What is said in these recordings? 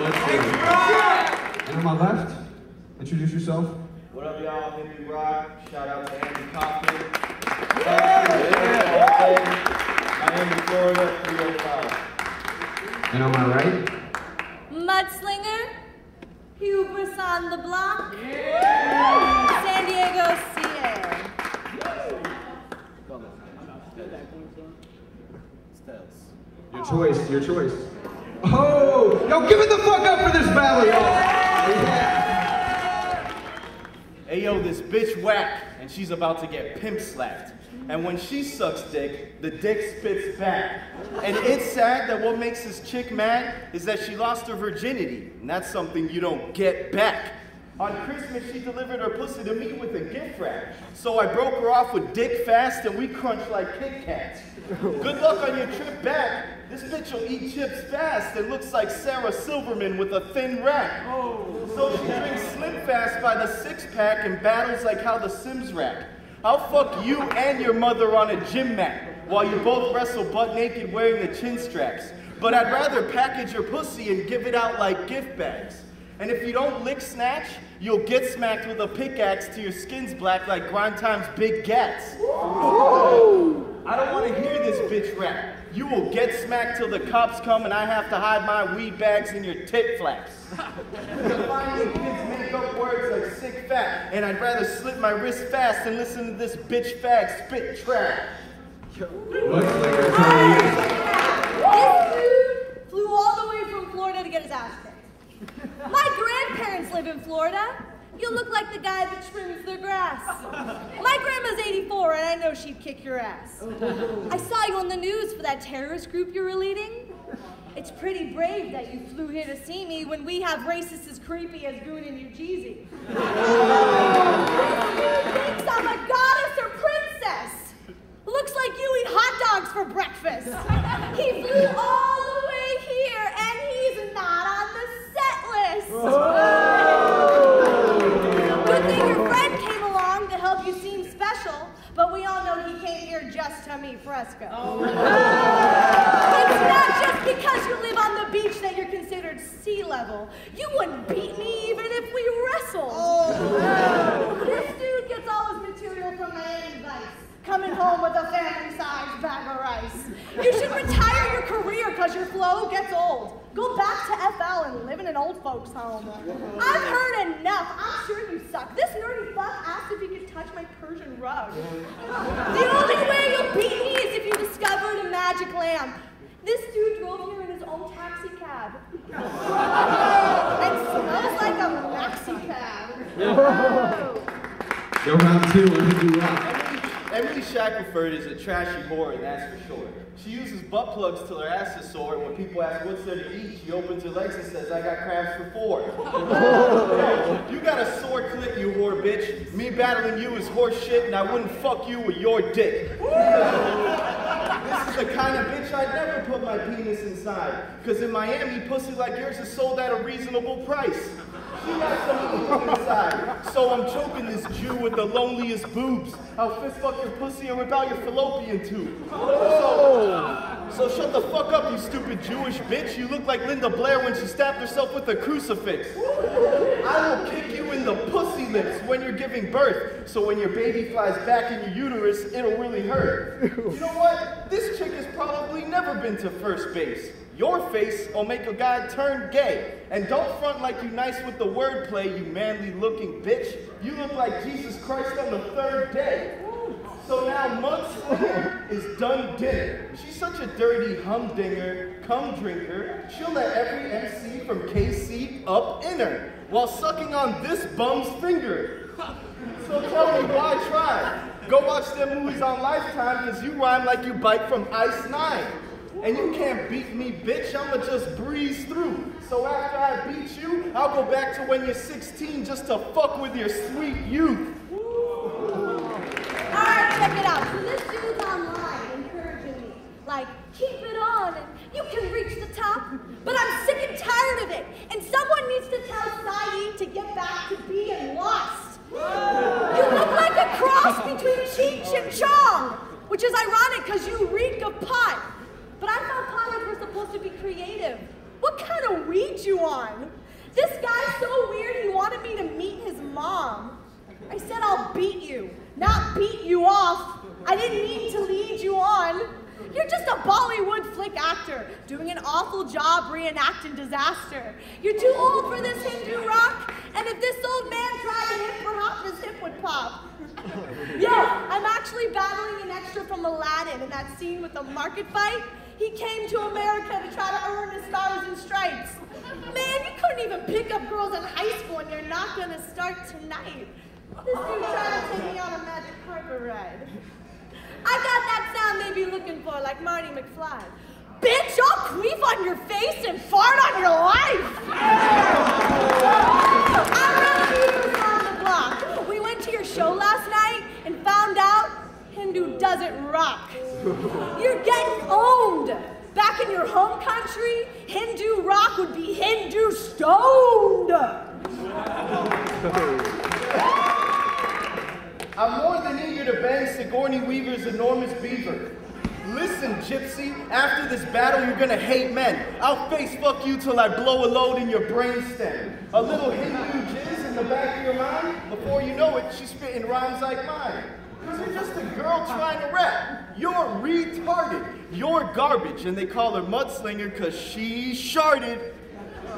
Let's do it. And on my left, introduce yourself. What up, y'all? Hindu Rock. Shout out to Andy Kaufman. Yeah. Miami, Florida, 305. And on my right, Mudslinger, Hubris on the block, San Diego, CA. your choice, your choice. Oh, yo, give it the fuck up for this battle, y'all. Yeah. Hey yo, this bitch whack, and she's about to get pimp slapped. And when she sucks dick, the dick spits back. And it's sad that what makes this chick mad is that she lost her virginity, and that's something you don't get back. On Christmas, she delivered her pussy to me with a gift wrap. So I broke her off with dick fast, and we crunched like Kit Kats. Good luck on your trip back. This bitch will eat chips fast and looks like Sarah Silverman with a thin rack. Oh. So she drinks Slim Fast by the six pack and battles like how the Sims rack. I'll fuck you and your mother on a gym mat while you both wrestle butt naked wearing the chin straps. But I'd rather package your pussy and give it out like gift bags. And if you don't lick snatch, you'll get smacked with a pickaxe till your skin's black like Grind Time's big gats. I don't want to hear this bitch rap. You will get smacked till the cops come and I have to hide my weed bags in your tit flaps. Defining kids make up words like sick fat, and I'd rather slit my wrist fast than listen to this bitch fag spit trap. Mudslinger, how are you? This dude flew all the way from Florida to get his ass kicked. My grandparents live in Florida. You look like the guy that trims their grass. My grandma's 84 and I know she'd kick your ass. Oh. I saw you on the news for that terrorist group you were leading. It's pretty brave that you flew here to see me when we have racists as creepy as Goon and Ujeezy. Oh. thinks I'm a goddess or princess. Looks like you eat hot dogs for breakfast. He flew all to meet oh. It's not just because you live on the beach that you're considered sea level. You wouldn't beat me even if we wrestled. Oh. This dude gets all his material from Miami Vice. Coming home with a family-sized bag of rice. You should retire your career because your flow gets old. Go back to FL and live in an old folks' home. I've heard enough. I'm sure you suck. This nerdy fuck asked if he could touch my Persian rug. The only way you'll beat me is if you discovered a magic lamp. This dude drove here in his own taxi cab. and smells like a maxi cab. Yo, round two, what did you rock? Emily Shackelford is a trashy whore, that's for sure. She uses butt plugs till her ass is sore, and when people ask what's there to eat, she opens her legs and says, I got crabs for four. You got a sore clit, you whore bitch. Me battling you is horse shit, and I wouldn't fuck you with your dick. This is the kind of bitch I'd never put my penis inside. Cause in Miami, pussy like yours is sold at a reasonable price. Got inside. So I'm choking this Jew with the loneliest boobs. I'll fist fuck your pussy and rip out your fallopian tube. So, so shut the fuck up, you stupid Jewish bitch. You look like Linda Blair when she stabbed herself with a crucifix. I will kick you in the pussy lips when you're giving birth. So when your baby flies back in your uterus, it'll really hurt. You know what? This chick has probably never been to first base. Your face will make a guy turn gay. And don't front like you nice with the wordplay, you manly looking bitch. You look like Jesus Christ on the third day. So now Mudslingers is done dinner. She's such a dirty humdinger, cum drinker. She'll let every MC from KC up in her while sucking on this bum's finger. So tell me why try? Go watch them movies on Lifetime because you rhyme like you bite from Ice 9. And you can't beat me, bitch. I'ma just breeze through. So after I beat you, I'll go back to when you're 16 just to fuck with your sweet youth. Alright, check it out. So this dude's online encouraging me. Like, keep it on and you can reach the top. But I'm sick and tired of it. And someone needs to tell Sayid to get back to being lost. You look like a cross between Cheech and Chong, which is ironic because you reek of pot. But I thought pilots were supposed to be creative. What kind of weed you on. This guy's so weird, he wanted me to meet his mom. I said, I'll beat you, not beat you off. I didn't mean to lead you on. You're just a Bollywood flick actor doing an awful job reenacting disaster. You're too old for this Hindu rock, and if this old man tried to hip for hop, his hip would pop. Yo, I'm actually battling an extra from Aladdin in that scene with the market fight. He came to America to try to earn his stars and stripes. Man, you couldn't even pick up girls in high school and you're not gonna start tonight. This dude trying to take me on a magic carpet ride. I got that sound they be looking for, like Marty McFly. Bitch, I'll queef on your face and fart on your life! I'm Beavers on the block. We went to your show last night and found out Hindu doesn't rock. You're getting Back in your home country, Hindu rock would be Hindu stoned. I'm more than eager to bang Sigourney Weaver's enormous beaver. Listen, Gypsy, after this battle, you're gonna hate men. I'll face fuck you till I blow a load in your brainstem. A little Hindu jizz in the back of your mind. Before you know it, she's spitting rhymes like mine. Cause you're just a girl trying to rap. You're retarded. You're garbage, and they call her mudslinger cause she sharded.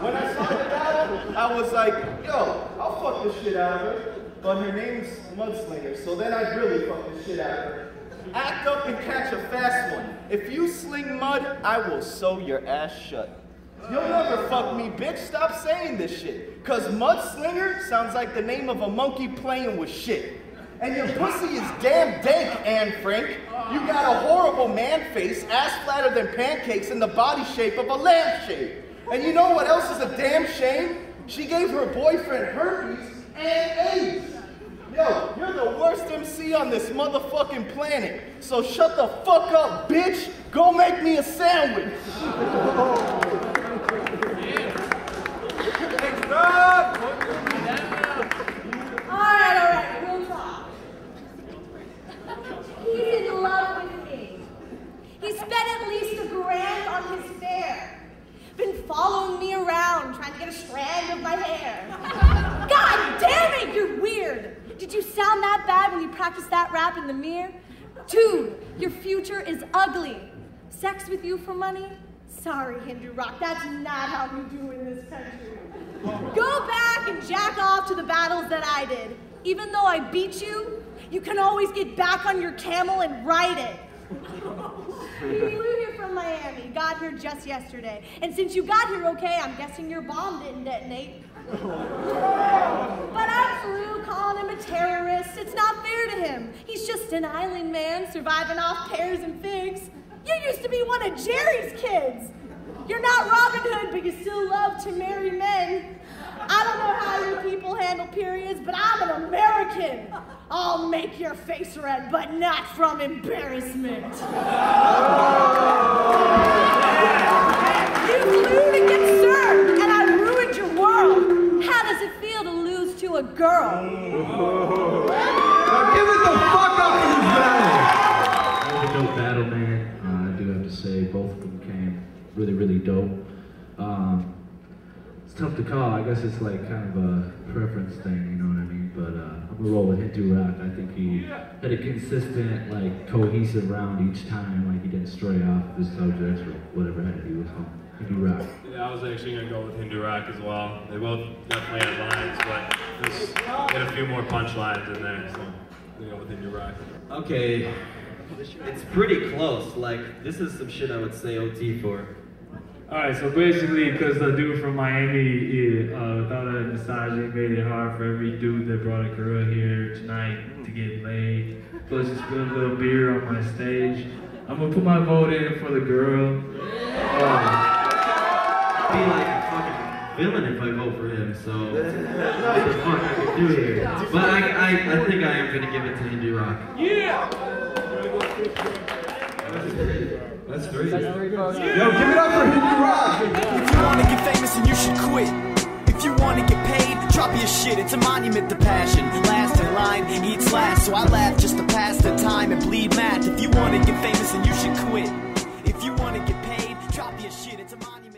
When I saw the battle, I was like, yo, I'll fuck the shit out of her. But her name's Mudslinger, so then I'd really fuck the shit out of her. Act up and catch a fast one. If you sling mud, I will sew your ass shut. You'll never fuck me, bitch. Stop saying this shit. Cause Mudslinger sounds like the name of a monkey playing with shit. And your pussy is damn dank, Anne Frank. You got a horrible man face, ass flatter than pancakes, and the body shape of a lampshade. And you know what else is a damn shame? She gave her boyfriend herpes and AIDS. Yo, you're the worst MC on this motherfucking planet. So shut the fuck up, bitch. Go make me a sandwich. Alright, alright, real talk. He's in love with me. He spent at least a grand on his fare. Been following me around, trying to get a strand of my hair. God damn it, you're weird. Did you sound that bad when you practiced that rap in the mirror? Dude, your future is ugly. Sex with you for money? Sorry, Hindu Rock, that's not how we do in this country. Go back and jack off to the battles that I did. Even though I beat you, you can always get back on your camel and ride it. You flew here from Miami, got here just yesterday. And since you got here okay, I'm guessing your bomb didn't detonate. but I'm through calling him a terrorist. It's not fair to him. He's just an island man surviving off pears and figs. You used to be one of Jerry's kids. You're not Robin Hood, but you still love to marry men. I don't know how your people handle periods, but I'm an American. I'll make your face red, but not from embarrassment. You flew to get served, and I ruined your world. How does it feel to lose to a girl? Now give it the fuck up for this battle. That was a dope battle, man. Uh, I do have to say, both of them came really, really dope. It's tough to call. I guess it's like kind of a preference thing, you know what I mean? But uh, I'm gonna roll with Hindu Rock. I think he had a consistent, like, cohesive round each time. Like, he didn't stray off his subjects or whatever had to do with him. Hindu Rock. Yeah, I was actually gonna go with Hindu Rock as well. They both definitely had lines, but just get a few more punchlines in there, so I'm gonna go with Hindu Rock. Okay, it's pretty close. Like, this is some shit I would say OT for. Alright, so basically, because the dude from Miami, he, uh, without a misogyny, made it hard for every dude that brought a girl here tonight to get laid. Plus, he spilled a little beer on my stage. I'm gonna put my vote in for the girl. Uh, I'd be like a fucking villain if I vote for him, so what the fuck I could do here? But I, I, I think I am gonna give it to Hindu Rock. That's three. Yo, give it up for Hindu Rock. If you wanna get famous, then you should quit. If you wanna get paid, drop your shit. It's a monument to passion. Last in line, eats last. So I laugh just to pass the time and bleed math. If you wanna get famous, then you should quit. If you wanna get paid, drop your shit. It's a monument.